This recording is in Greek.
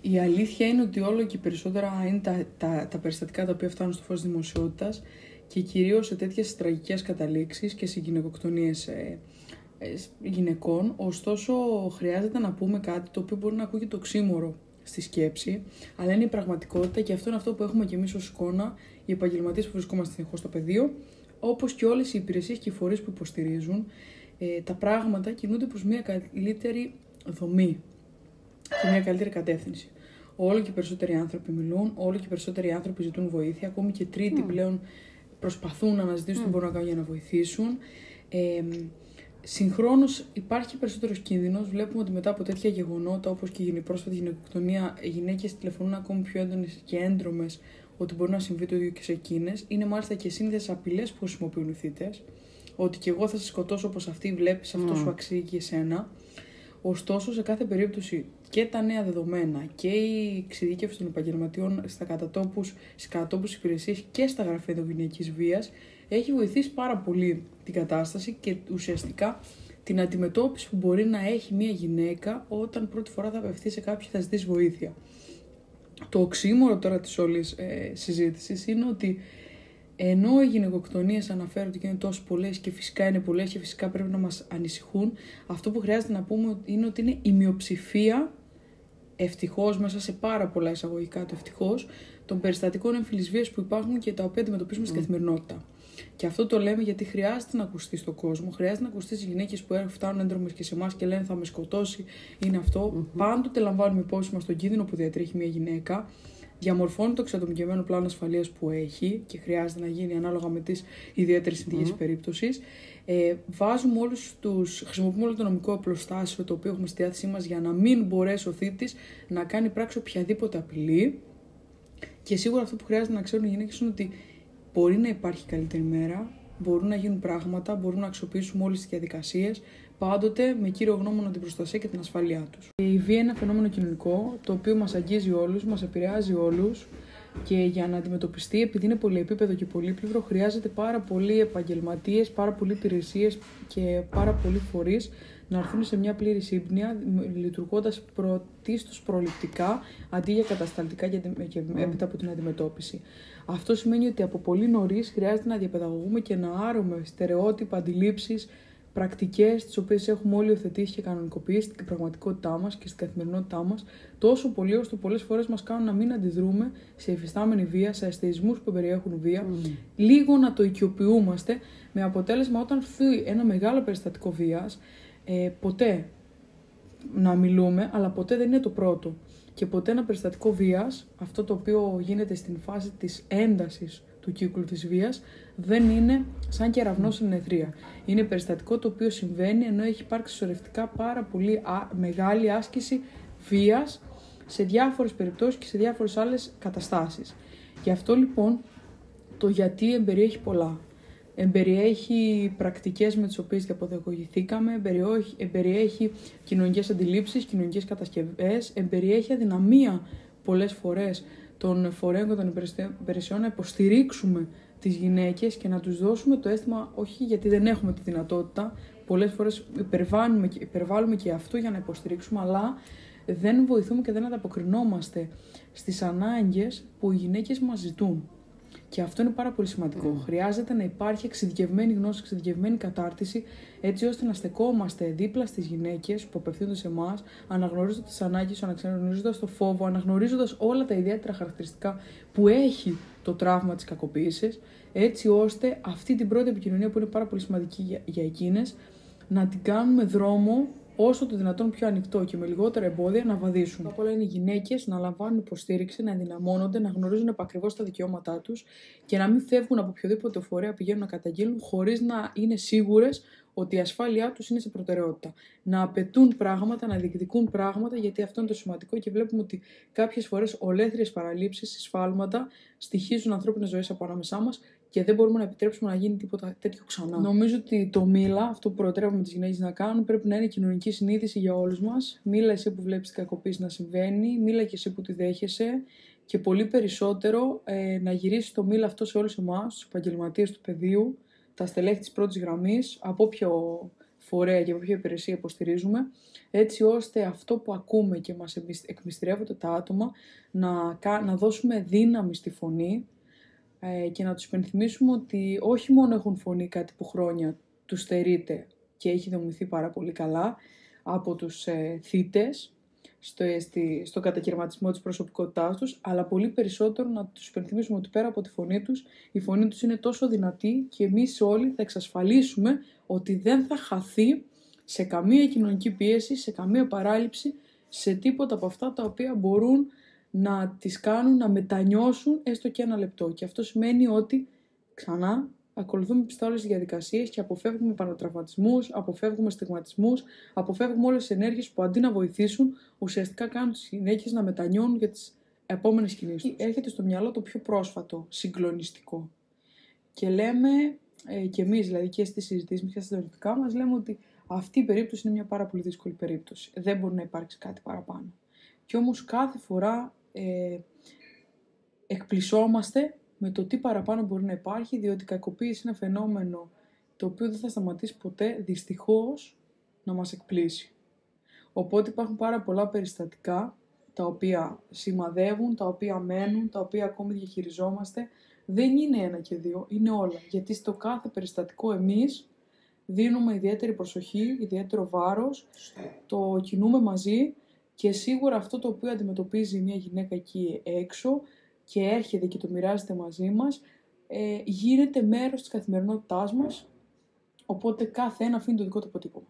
Η αλήθεια είναι ότι όλο και περισσότερα είναι τα, τα, τα περιστατικά τα οποία φτάνουν στο φως δημοσιότητας και κυρίως σε τέτοιες τραγικές καταλήξεις και σε γυναικοκτονίες ε, ε, γυναικών. Ωστόσο, χρειάζεται να πούμε κάτι το οποίο μπορεί να ακούγεται οξύμορο στη σκέψη, αλλά είναι η πραγματικότητα και αυτό είναι αυτό που έχουμε και εμείς ως εικόνα, οι επαγγελματίες που βρισκόμαστε συνεχώς στο πεδίο, όπως και όλες οι υπηρεσίες και οι φορείς που υποστηρίζουν, ε, τα πράγματα κινούνται προς μια καλύτερη δομή και μια καλύτερη κατεύθυνση. Όλο και περισσότεροι άνθρωποι μιλούν, όλο και περισσότεροι άνθρωποι ζητούν βοήθεια, ακόμη και τρίτοι πλέον προσπαθούν να αναζητήσουν mm. τι μπορούν να κάνουν για να βοηθήσουν. Ε, Συγχρόνως υπάρχει περισσότερος κίνδυνος. Βλέπουμε ότι μετά από τέτοια γεγονότα, όπως και η πρόσφατη γυναικοκτονία, οι γυναίκες τηλεφωνούν ακόμη πιο έντονες και έντρομες ότι μπορεί να συμβεί το ίδιο και σε εκείνες. Είναι μάλιστα και σύνδεσες απειλές που χρησιμοποιούν οι θήτες. Ότι και εγώ θα σε σκοτώσω όπως αυτή βλέπεις, αυτό σου αξίζει και εσένα. Ωστόσο, σε κάθε περίπτωση και τα νέα δεδομένα και η εξειδίκευση των επαγγελματιών στα κατατόπους, στις κατατόπους υπηρεσίες και στα γραφεία ενδογενειακής βίας έχει βοηθήσει πάρα πολύ την κατάσταση και ουσιαστικά την αντιμετώπιση που μπορεί να έχει μια γυναίκα όταν πρώτη φορά θα απευθεί σε κάποιον και θα ζητήσει βοήθεια. Το οξύμορο τώρα της όλης ε, συζήτησης είναι ότι ενώ οι γυναικοκτονίες αναφέρονται και είναι τόσο πολλές και φυσικά είναι πολλές και φυσικά πρέπει να μας ανησυχούν, αυτό που χρειάζεται να πούμε είναι ότι είναι η μειοψηφία ευτυχώς μέσα σε πάρα πολλά εισαγωγικά το ευτυχώς των περιστατικών εμφυλισβίας που υπάρχουν και τα οποία αντιμετωπίζουμε στην καθημερινότητα. Και αυτό το λέμε γιατί χρειάζεται να ακουστεί στον κόσμο, χρειάζεται να ακουστεί στις γυναίκες που φτάνουν έντρομες και σε εμάς και λένε θα με σκοτώσει, είναι αυτό. Mm-hmm. Πάντοτε λαμβάνουμε υπόψη μας τον κίνδυνο που διατρέχει μια γυναίκα. Διαμορφώνει το εξατομικευμένο πλάνο ασφαλείας που έχει και χρειάζεται να γίνει ανάλογα με τις ιδιαίτερες συνθήκες mm-hmm. περίπτωσης. Ε, βάζουμε όλους τους, χρησιμοποιούμε όλο το νομικό απλοστάσιο το οποίο έχουμε στη διάθεσή μας για να μην μπορέσει ο θήτης να κάνει πράξη οποιαδήποτε απειλή. Και σίγουρα αυτό που χρειάζεται να ξέρουν οι γυναίκες είναι ότι μπορεί να υπάρχει καλύτερη μέρα, μπορούν να γίνουν πράγματα, μπορούν να αξιοποιήσουμε όλες τις διαδικασίες, πάντοτε με κύριο γνώμονα την προστασία και την ασφάλειά τους. Η βία είναι ένα φαινόμενο κοινωνικό, το οποίο μας αγγίζει όλους, μας επηρεάζει όλους και για να αντιμετωπιστεί, επειδή είναι πολυεπίπεδο και πολύπλευρο, χρειάζεται πάρα πολλοί επαγγελματίες, πάρα πολλοί υπηρεσίες και πάρα πολλοί φορείς να έρθουν σε μια πλήρη σύμπνοια, λειτουργώντας πρωτίστως προληπτικά αντί για κατασταλτικά και έπειτα από την αντιμετώπιση. Αυτό σημαίνει ότι από πολύ νωρίς χρειάζεται να διαπαιδαγωγούμε και να άρουμε στερεότυπα, αντιλήψεις, πρακτικές, τις οποίες έχουμε όλοι υιοθετήσει και κανονικοποιήσει στην πραγματικότητά μας και στην καθημερινότητά μας, τόσο πολύ ώστε πολλές φορές μας κάνουν να μην αντιδρούμε σε υφιστάμενη βία, σε αισθησμού που περιέχουν βία, mm. λίγο να το οικειοποιούμαστε, με αποτέλεσμα όταν φύγει ένα μεγάλο περιστατικό βίας, ε, ποτέ να μιλούμε, αλλά ποτέ δεν είναι το πρώτο. Και ποτέ ένα περιστατικό βίας, αυτό το οποίο γίνεται στην φάση της έντασης του κύκλου της βίας, δεν είναι σαν κεραυνό στην εθρία. Είναι περιστατικό το οποίο συμβαίνει ενώ έχει υπάρξει σωρευτικά πάρα πολύ μεγάλη άσκηση βίας σε διάφορες περιπτώσεις και σε διάφορες άλλες καταστάσεις. Γι' αυτό λοιπόν το γιατί εμπεριέχει πολλά εμπεριέχει πρακτικές με τις οποίες διαποδεγωγηθήκαμε, εμπεριέχει, εμπεριέχει κοινωνικές αντιλήψεις, κοινωνικές κατασκευές, εμπεριέχει αδυναμία πολλές φορές των φορέων και των υπηρεσιών να υποστηρίξουμε τις γυναίκες και να τους δώσουμε το αίσθημα, όχι γιατί δεν έχουμε τη δυνατότητα, πολλές φορές υπερβάλλουμε, υπερβάλλουμε και αυτό για να υποστηρίξουμε, αλλά δεν βοηθούμε και δεν ανταποκρινόμαστε στις ανάγκες που οι γυναίκες μας ζητούν. Και αυτό είναι πάρα πολύ σημαντικό. Mm. Χρειάζεται να υπάρχει εξειδικευμένη γνώση, εξειδικευμένη κατάρτιση, έτσι ώστε να στεκόμαστε δίπλα στις γυναίκες που απευθύνονται σε εμάς, αναγνωρίζοντας τις ανάγκες, αναγνωρίζοντα το φόβο, αναγνωρίζοντας όλα τα ιδιαίτερα χαρακτηριστικά που έχει το τραύμα της κακοποίησης, έτσι ώστε αυτή την πρώτη επικοινωνία που είναι πάρα πολύ σημαντική για, για εκείνες να την κάνουμε δρόμο όσο το δυνατόν πιο ανοιχτό και με λιγότερα εμπόδια να βαδίσουν. Απ' όλα είναι οι γυναίκες να λαμβάνουν υποστήριξη, να ενδυναμώνονται, να γνωρίζουν επακριβώς τα δικαιώματά τους και να μην φεύγουν από οποιοδήποτε φορέα πηγαίνουν να καταγγείλουν χωρίς να είναι σίγουρες ότι η ασφάλειά τους είναι σε προτεραιότητα. Να απαιτούν πράγματα, να διεκδικούν πράγματα, γιατί αυτό είναι το σημαντικό και βλέπουμε ότι κάποιες φορές ολέθριες παραλήψεις, σφάλματα στοιχίζουν ανθρώπινες ζωές από ανάμεσά μας και δεν μπορούμε να επιτρέψουμε να γίνει τίποτα τέτοιο ξανά. Νομίζω ότι το μίλα, αυτό που προτρέπουμε τις γυναίκες να κάνουν, πρέπει να είναι κοινωνική συνείδηση για όλους μας. Μίλα εσύ που βλέπεις την κακοποίηση να συμβαίνει, μίλα και εσύ που τη δέχεσαι και πολύ περισσότερο ε, να γυρίσεις το μίλα αυτό σε όλους εμάς, τους επαγγελματίες του πεδίου, τα στελέχη της πρώτης γραμμής, από όποιο φορέα και από ποια υπηρεσία υποστηρίζουμε, έτσι ώστε αυτό που ακούμε και μας εκμυστηρεύονται τα άτομα να, να δώσουμε δύναμη στη φωνή ε, και να τους υπενθυμίσουμε ότι όχι μόνο έχουν φωνή κάτι που χρόνια τους στερείται και έχει δομηθεί πάρα πολύ καλά από τους ε, θύτες, στο, στη, στο κατακαιρματισμό της προσωπικότητάς τους, αλλά πολύ περισσότερο να τους υπενθυμίσουμε ότι πέρα από τη φωνή τους, η φωνή τους είναι τόσο δυνατή και εμείς όλοι θα εξασφαλίσουμε ότι δεν θα χαθεί σε καμία κοινωνική πίεση, σε καμία παράληψη, σε τίποτα από αυτά τα οποία μπορούν να τις κάνουν να μετανιώσουν έστω και ένα λεπτό. Και αυτό σημαίνει ότι, ξανά, ακολουθούμε πιστά όλε τι διαδικασίες και αποφεύγουμε πανοτραυματισμού, αποφεύγουμε στιγματισμούς, αποφεύγουμε όλες τις ενέργειες που αντί να βοηθήσουν, ουσιαστικά κάνουν τις γυναίκε να μετανιώνουν για τις επόμενες κινήσεις. Έρχεται στο μυαλό το πιο πρόσφατο, συγκλονιστικό. Και λέμε, ε, και εμείς δηλαδή και στις συζητήσεις μας και στα δοκιμικά μας, λέμε ότι αυτή η περίπτωση είναι μια πάρα πολύ δύσκολη περίπτωση. Δεν μπορεί να υπάρξει κάτι παραπάνω. Και όμως κάθε φορά ε, εκπλησόμαστε με το τι παραπάνω μπορεί να υπάρχει, διότι η κακοποίηση είναι ένα φαινόμενο το οποίο δεν θα σταματήσει ποτέ, δυστυχώς, να μας εκπλήσει. Οπότε υπάρχουν πάρα πολλά περιστατικά τα οποία σημαδεύουν, τα οποία μένουν, τα οποία ακόμη διαχειριζόμαστε. Δεν είναι ένα και δύο, είναι όλα. Γιατί στο κάθε περιστατικό εμείς δίνουμε ιδιαίτερη προσοχή, ιδιαίτερο βάρος, το κινούμε μαζί και σίγουρα αυτό το οποίο αντιμετωπίζει μια γυναίκα εκεί έξω και έρχεται και το μοιράζεται μαζί μας, ε, γίνεται μέρος της καθημερινότητάς μας, οπότε κάθε ένα αφήνει το δικό του αποτύπωμα.